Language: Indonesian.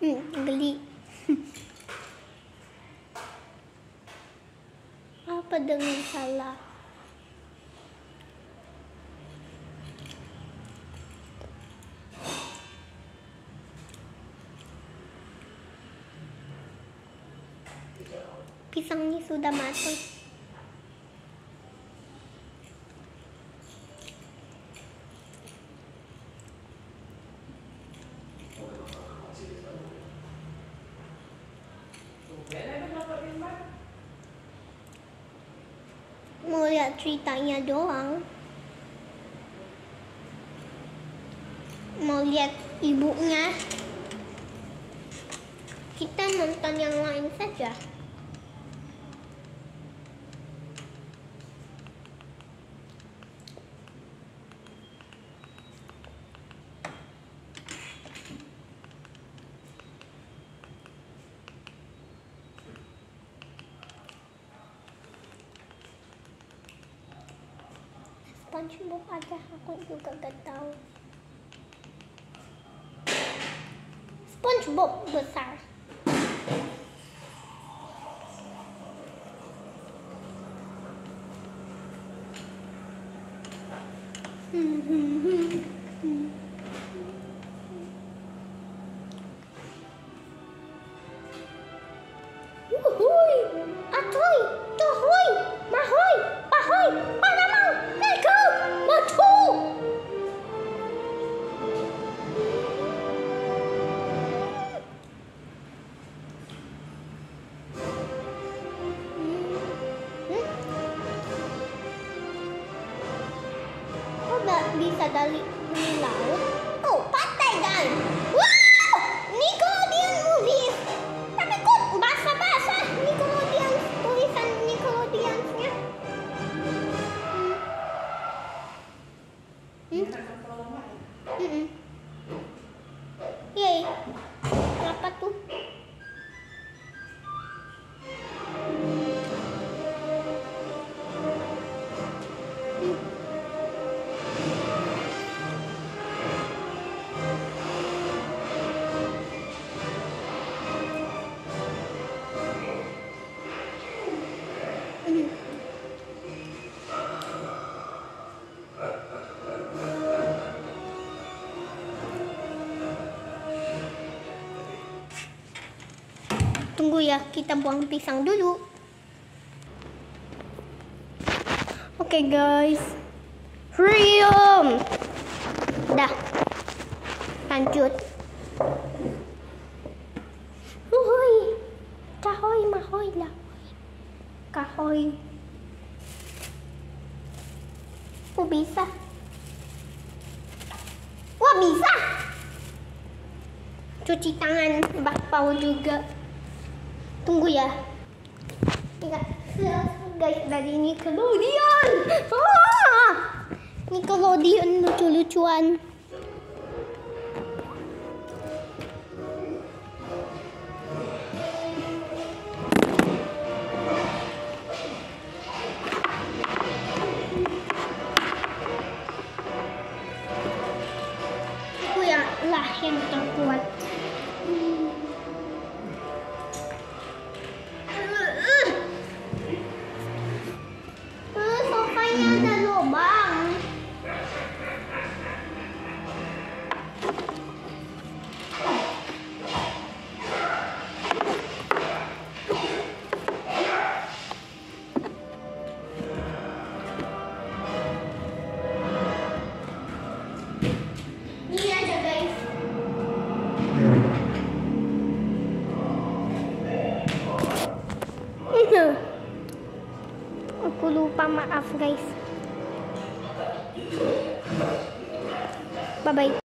Hmm, geli. Apa dengan salah? Pisangnya sudah matang. Mau lihat ceritanya doang. Mau lihat ibunya. Kita nonton yang lain saja. SpongeBob ada, aku juga gak tahu. SpongeBob besar. Wuhui! nggak bisa dari dari laut? Tunggu ya, kita buang pisang dulu. Oke guys, Freedom. Dah, lanjut. Uhuy, kahoy mahoy lah. Kahoy. Oh bisa. Wah bisa. Cuci tangan bakpao juga. Tunggu ya. Guys dari Nickelodeon. Ah! Nickelodeon lucu-lucuan. Ini aja guys. Aku lupa maaf guys. Bye bye.